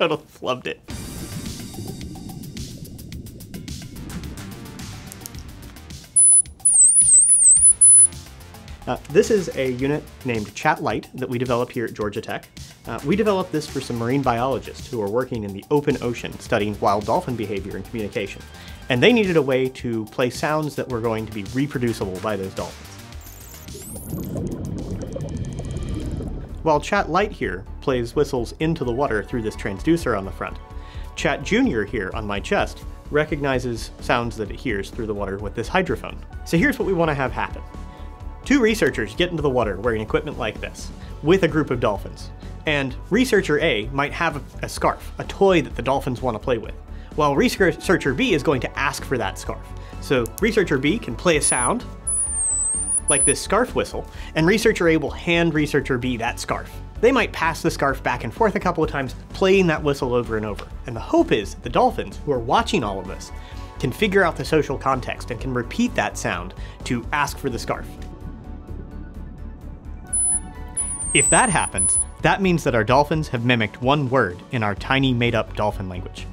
totally flubbed it. Uh, this is a unit named Chat Light that we develop here at Georgia Tech. Uh, we developed this for some marine biologists who are working in the open ocean studying wild dolphin behavior and communication. And they needed a way to play sounds that were going to be reproducible by those dolphins. While Chat Light here plays whistles into the water through this transducer on the front, Chat Junior here on my chest recognizes sounds that it hears through the water with this hydrophone. So here's what we want to have happen. Two researchers get into the water wearing equipment like this, with a group of dolphins. And researcher A might have a, scarf, a toy that the dolphins want to play with, while researcher B is going to ask for that scarf. So researcher B can play a sound, like this scarf whistle, and researcher A will hand researcher B that scarf. They might pass the scarf back and forth a couple of times, playing that whistle over and over. And the hope is the dolphins, who are watching all of this, can figure out the social context and can repeat that sound to ask for the scarf. If that happens, that means that our dolphins have mimicked one word in our tiny made up dolphin language.